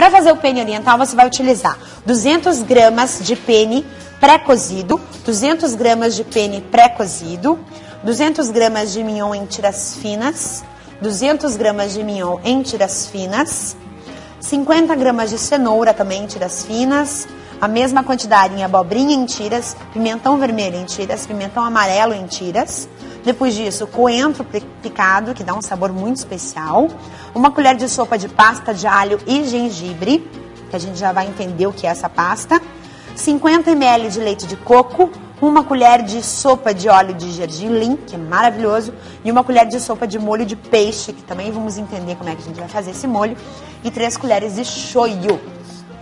Para fazer o pene oriental, você vai utilizar 200 gramas de pene pré-cozido, 200 gramas de pene pré-cozido, 200 gramas de mignon em tiras finas, 200 gramas de mignon em tiras finas, 50 gramas de cenoura também em tiras finas, a mesma quantidade em abobrinha em tiras, pimentão vermelho em tiras, pimentão amarelo em tiras. Depois disso, coentro picado, que dá um sabor muito especial. Uma colher de sopa de pasta de alho e gengibre, que a gente já vai entender o que é essa pasta. 50 ml de leite de coco, uma colher de sopa de óleo de gergelim, que é maravilhoso, e uma colher de sopa de molho de peixe, que também vamos entender como é que a gente vai fazer esse molho, e três colheres de shoyu.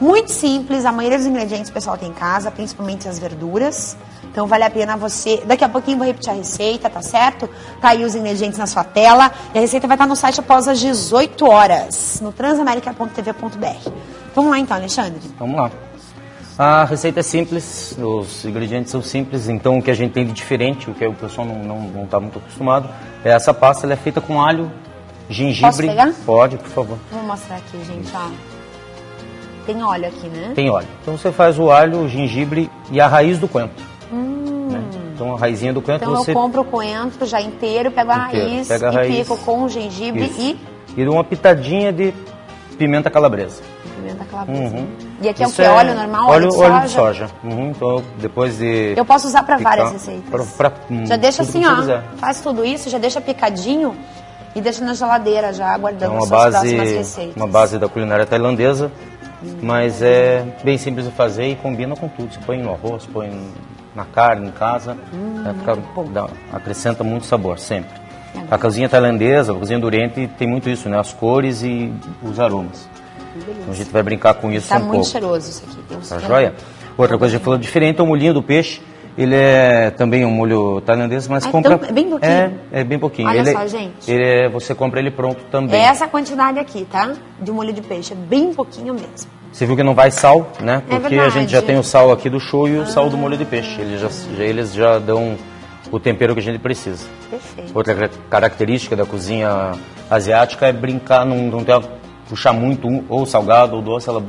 Muito simples, a maioria dos ingredientes o pessoal tem em casa, principalmente as verduras. Então vale a pena você. Daqui a pouquinho vou repetir a receita, tá certo? Tá aí os ingredientes na sua tela. E a receita vai estar no site após as 18 horas, no transamerica.tv.br. Vamos lá então, Alexandre? Vamos lá. A receita é simples, os ingredientes são simples, então o que a gente tem de diferente, o que o pessoal não está tá muito acostumado, é essa pasta, ela é feita com alho, gengibre. Posso pegar? Pode, por favor. Vou mostrar aqui, gente, ó. Tem óleo aqui, né? Tem óleo. Então você faz o alho, o gengibre e a raiz do coentro. Hum. Né? Então a raizinha do coentro então você... eu compro o coentro já inteiro, pego a inteiro. raiz Pega a e raiz. pico com o gengibre Isso. e... E uma pitadinha de pimenta calabresa. Pimenta calabresa. Uhum. E aqui é Isso o que? É óleo normal? Óleo, óleo de soja? Óleo de soja. Uhum. Então depois de... Eu posso usar para várias receitas. Pra, pra, hum, já deixa assim, ó. Quiser. Faz tudo isso, já deixa picadinho e deixa na geladeira já aguardando é uma base, próximas receitas. Uma base da culinária tailandesa mas é bem simples de fazer e combina com tudo. Você põe no arroz, põe na carne, em casa, hum, é, fica, dá, acrescenta muito sabor, sempre. É a cozinha tailandesa, a cozinha do Oriente tem muito isso, né? As cores e os aromas. Então a gente vai brincar com isso tá um pouco. Tá muito cheiroso isso aqui. Tem um tá joia? Outra coisa que a gente falou diferente é o molhinho do peixe. Ele é também um molho tailandês, mas ah, compra. Então, é bem pouquinho. É, é bem pouquinho. Olha ele, só, gente. Ele é, você compra ele pronto também. É essa quantidade aqui, tá? De molho de peixe. É bem pouquinho mesmo. Você viu que não vai sal, né? É Porque a gente já tem o sal aqui do show e o ah. sal do molho de peixe. Eles já, já, eles já dão o tempero que a gente precisa. Perfeito. Outra característica da cozinha asiática é brincar, não, não ter, puxar muito ou salgado ou doce, ela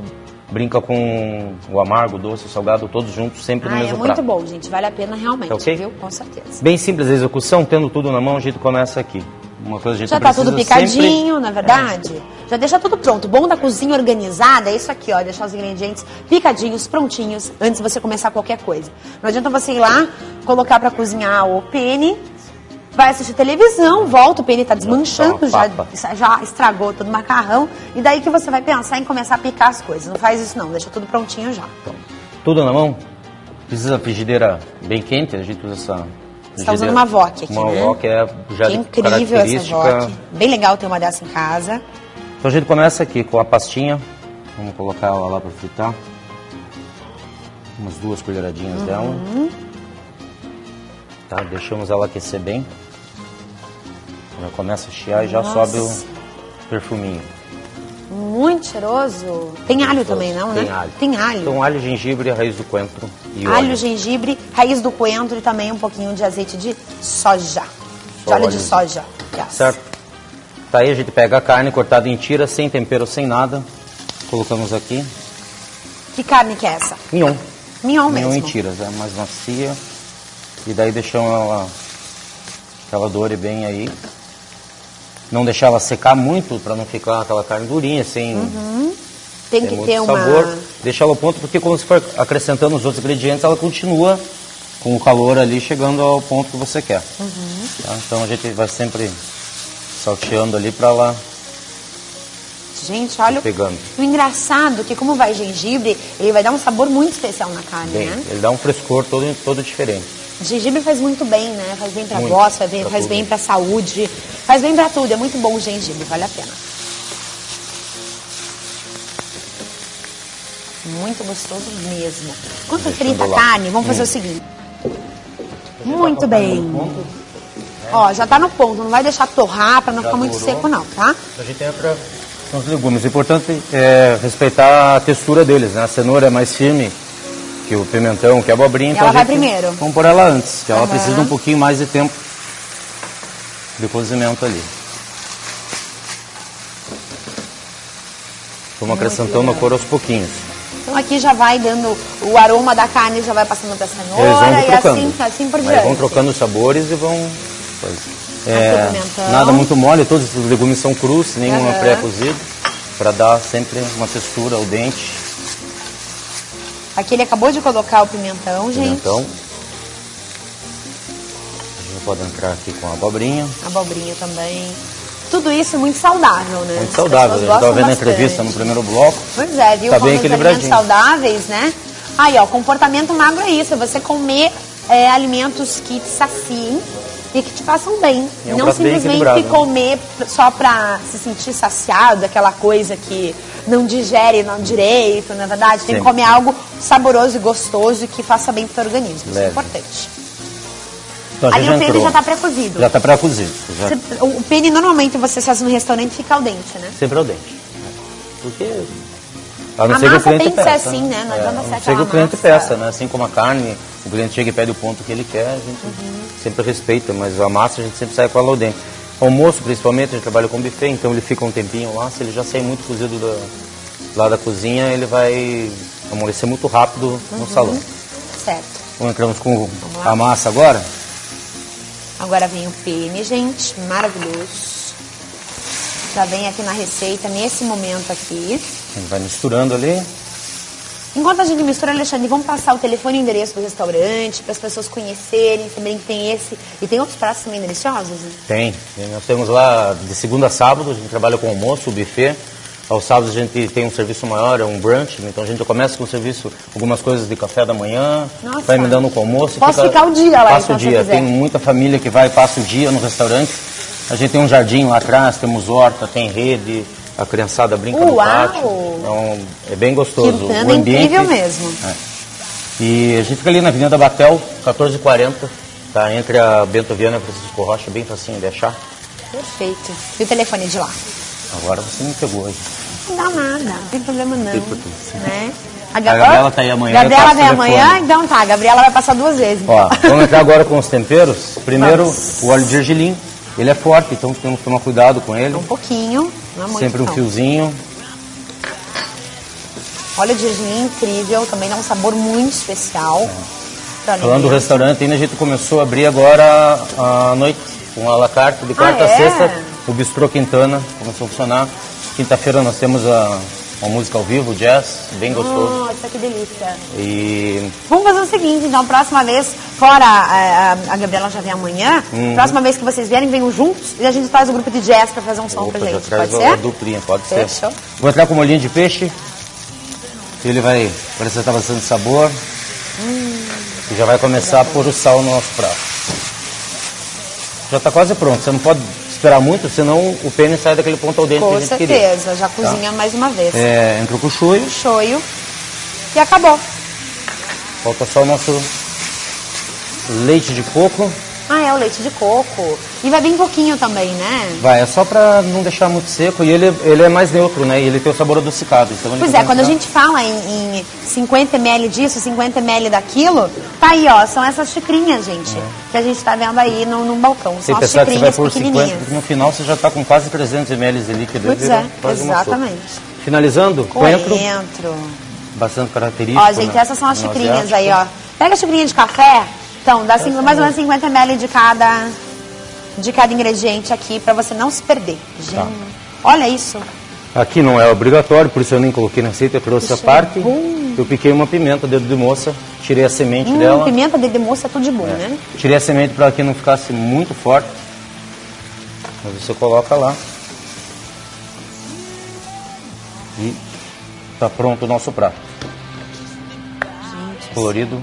brinca com o amargo, o doce, o salgado, todos juntos, sempre ah, no mesmo prato. É muito bom, gente. Vale a pena realmente, tá okay? viu? Com certeza. Bem simples a execução, tendo tudo na mão, a gente começa aqui. Uma coisa a gente Já está tudo picadinho, sempre... na é verdade? É. Já deixa tudo pronto. O bom da cozinha organizada é isso aqui, ó. Deixar os ingredientes picadinhos, prontinhos, antes de você começar qualquer coisa. Não adianta você ir lá, colocar para cozinhar o pene, vai assistir televisão, volta, o pene está desmanchando, já, já estragou todo o macarrão. E daí que você vai pensar em começar a picar as coisas. Não faz isso não, deixa tudo prontinho já. Então, tudo na mão? Precisa frigideira bem quente, a gente usa essa você está usando uma VOC aqui, uma né? VOC é já que incrível essa VOC. Bem legal ter uma dessa em casa. Então a gente começa aqui com a pastinha. Vamos colocar ela lá para fritar. Umas duas colheradinhas uhum. dela. Tá, deixamos ela aquecer bem. Começa a chiar e já Nossa. sobe o perfuminho. Muito cheiroso. Tem alho também, não, né? Tem alho. Tem alho. Então alho, gengibre, raiz do coentro e alho. Óleo. gengibre, raiz do coentro e também um pouquinho de azeite de soja. De óleo, óleo de soja. Yes. Certo. Tá aí, a gente pega a carne cortada em tiras, sem tempero, sem nada. Colocamos aqui. Que carne que é essa? Mignon. Mignon mesmo. Mignon em tiras, é mais macia. E daí deixamos ela, que ela dore bem aí. Não deixar ela secar muito para não ficar aquela carne durinha, sem, uhum. Tem que ter sabor. uma... Deixa ela ao ponto, porque quando você for acrescentando os outros ingredientes, ela continua com o calor ali chegando ao ponto que você quer. Uhum. Tá? Então a gente vai sempre salteando ali para lá Gente, olha pegando. o engraçado que como vai gengibre, ele vai dar um sabor muito especial na carne, bem, né? Ele dá um frescor todo, todo diferente. Gengibre faz muito bem, né? Faz bem para voz, faz bem, faz bem para saúde, faz bem para tudo. É muito bom o gengibre, vale a pena. Muito gostoso mesmo. Quando frita a carne, vamos fazer hum. o seguinte. Muito bem. Ó, já tá no ponto, não vai deixar torrar para não já ficar muito seco não, tá? A gente tem para os legumes. O importante é respeitar a textura deles, né? A cenoura é mais firme que o pimentão, que a abobrinha. Então ela vai primeiro? Vamos pôr ela antes, que uhum. ela precisa de um pouquinho mais de tempo de cozimento ali. Vamos acrescentando a cor aos pouquinhos. Então aqui já vai dando o aroma da carne, já vai passando para a Eles vão cenoura e trocando. assim, assim por Aí diante. vão trocando os sabores e vão. É, nada muito mole, todos os legumes são crus, nenhum é Aham. pré-cozido, para dar sempre uma textura ao dente. Aqui ele acabou de colocar o pimentão, gente. Então, a gente pode entrar aqui com a abobrinha. Abobrinha também. Tudo isso muito saudável, né? Muito saudável. A gente estava vendo a bastante. entrevista no primeiro bloco. Pois é, viu? Tá bem os alimentos saudáveis, né? Aí, ó, comportamento magro é isso, é você comer é, alimentos que te saciem e que te façam bem. É um não bem simplesmente equilibrado, né? comer só pra se sentir saciado, aquela coisa que não digere não direito, na verdade. Tem que Sim. comer algo saboroso e gostoso que faça bem pro teu organismo. Isso é Leve. importante. Então, Ali o pene entrou. já tá pré-cozido. Já está pré-cozido. Já Você- O o pene normalmente você faz no restaurante fica al dente, né? sempre ao dente. Porque. A não A ser que o massa cliente tem que ser peça. assim, né? Não adianta a ser ser que aquela o cliente massa. peça, né? Assim como a carne, o cliente chega e pede o ponto que ele quer, a gente Uhum. sempre respeita, mas a massa a gente sempre sai com ela ao dente. Almoço, principalmente, a gente trabalha com buffet, então ele fica um tempinho lá. Se ele já sair muito cozido da, lá da cozinha, ele vai amolecer muito rápido Uhum. no salão. Certo. Então entramos com a massa agora. Agora vem o pene, gente, maravilhoso. Já vem aqui na receita, nesse momento aqui. Vai misturando ali. Enquanto a gente mistura, Alexandre, vamos passar o telefone e o endereço do restaurante para as pessoas conhecerem, saberem que tem esse. E tem outros pratos também deliciosos, né? Tem. Nós temos lá de segunda a sábado, a gente trabalha com almoço, buffet. Aos sábados a gente tem um serviço maior, é um brunch, então a gente começa com o serviço, algumas coisas de café da manhã, Nossa. vai me dando com o almoço. Posso ficar o dia lá, Passa então, o se dia. Tem muita família que vai e passa o dia no restaurante. A gente tem um jardim lá atrás, temos horta, tem rede, a criançada brinca no Uau! pátio. Então é bem gostoso. Quintana o é ambiente, incrível mesmo. é. E a gente fica ali na Avenida Batel, 1440, tá? Entre a Bento Viana e a Francisco Rocha, bem facinho de achar. Perfeito. E o telefone de lá? Agora você me pegou aí. Não dá nada, não tem problema não. Tem problema. Né? A Gabriela tá aí amanhã, Gabriela vem amanhã, então tá. A Gabriela vai passar duas vezes. Ó, vamos entrar agora com os temperos. Primeiro, Vamos. o óleo de gergelim. Ele é forte, então temos que tomar cuidado com ele. Um pouquinho, não é muito Sempre um não. fiozinho. Óleo de gergelim incrível, também dá um sabor muito especial. pro Falando do restaurante, ainda a gente começou a abrir agora à noite, com a la carte, de quarta Ah, é? a sexta. O Bistrô Quintana começou a funcionar. Quinta-feira nós temos a, uma música ao vivo, jazz, bem gostoso. Nossa, que delícia. E Vamos fazer o seguinte, então, próxima vez, fora a, a- a Gabriela já vem amanhã, Uhum. próxima vez que vocês vierem, venham juntos e a gente faz o grupo de jazz pra fazer um som opa, pra gente. Pode ser? duplinha, pode ser. Fechou. Vou entrar com molhinho de peixe. Ele vai acrescentar bastante sabor. Hum. E já vai começar a pôr o sal no nosso prato. Já está quase pronto. Você não pode esperar muito, senão o pênis sai daquele ponto ao dente que Com a gente queria. certeza, já cozinha mais uma vez. É, entrou com o choio. Shoyu. E acabou. Falta só o nosso leite de coco. Ah, é o leite de coco. E vai bem pouquinho também, né? Vai, é só para não deixar muito seco. E ele, ele é mais neutro, né? E ele tem o sabor adocicado. Então Pois é, quando a gente fala em, em 50 ml disso, 50 ml daquilo, tá aí, ó, são essas xicrinhas, gente, que a gente tá vendo aí no, no balcão. São as pensar que você vai xicrinhas pôr 50, pequenininhas. porque no final você já está com quase 300 ml de líquido. Pois é, exatamente. Finalizando, coentro, Coentro. bastante característico. Ó, gente, né, essas são as xicrinhas aí, ó. Pega a xicrinha de café, então, dá cinco- mais ou menos 50 ml de cada, de cada ingrediente aqui, pra você não se perder. Gente, Tá. olha isso. Aqui não é obrigatório, por isso eu nem coloquei na receita, eu trouxe a parte. Eu piquei uma pimenta, dedo de moça, tirei a semente Hum, dela. pimenta de moça é tudo de bom, É. né? Tirei a semente para que não ficasse muito forte. Mas você coloca lá. E tá pronto o nosso prato. Gente, Colorido,